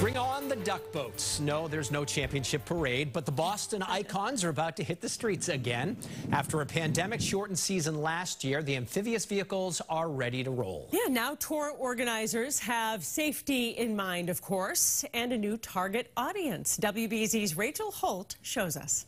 Bring on the duck boats. No, there's no championship parade, but the Boston icons are about to hit the streets again. After a pandemic shortened season last year, the amphibious vehicles are ready to roll. Yeah, now tour organizers have safety in mind, of course, and a new target audience. WBZ's Rachel Holt shows us.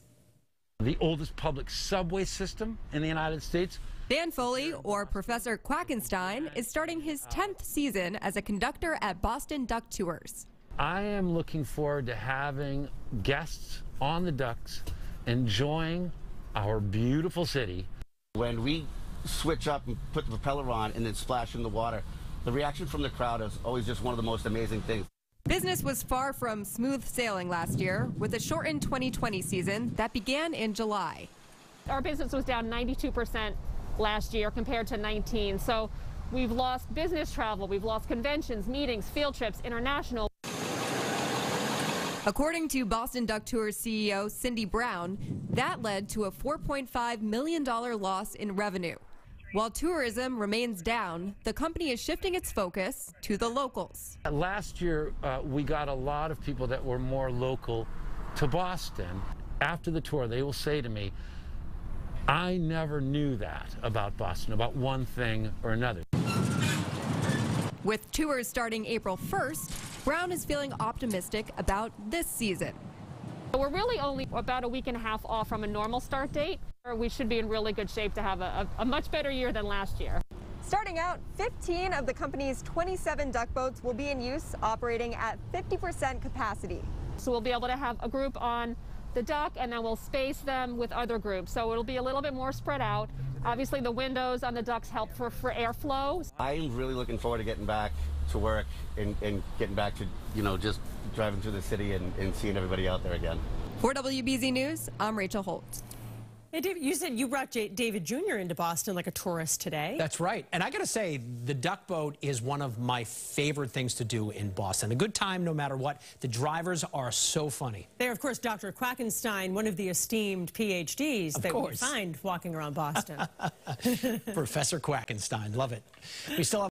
The oldest public subway system in the United States. Dan Foley, or Professor Quackenstein, is starting his 10th season as a conductor at Boston Duck Tours. I am looking forward to having guests on the ducks enjoying our beautiful city. When we switch up and put the propeller on and then splash in the water, the reaction from the crowd is always just one of the most amazing things. Business was far from smooth sailing last year with a shortened 2020 season that began in July. Our business was down 92% last year compared to 19. So we've lost business travel, we've lost conventions, meetings, field trips, international. According to Boston Duck Tours CEO Cindy Brown, that led to a $4.5 million loss in revenue. While tourism remains down, the company is shifting its focus to the locals. Last year, uh, we got a lot of people that were more local to Boston. After the tour, they will say to me, I never knew that about Boston, about one thing or another. With tours starting April 1st, Brown is feeling optimistic about this season. We're really only about a week and a half off from a normal start date. We should be in really good shape to have a, a, a much better year than last year. Starting out, 15 of the company's 27 duck boats will be in use, operating at 50% capacity. So we'll be able to have a group on the duck and then we'll space them with other groups. So it'll be a little bit more spread out. Obviously the windows on the ducks help for, for airflow. I'm really looking forward to getting back to work and, and getting back to, you know, just driving through the city and, and seeing everybody out there again. For WBZ News, I'm Rachel Holt. You said you brought J David Jr. into Boston like a tourist today. That's right. And I got to say, the duck boat is one of my favorite things to do in Boston. A good time no matter what. The drivers are so funny. They're, of course, Dr. Quackenstein, one of the esteemed PhDs of that course. we find walking around Boston. Professor Quackenstein. Love it. We still have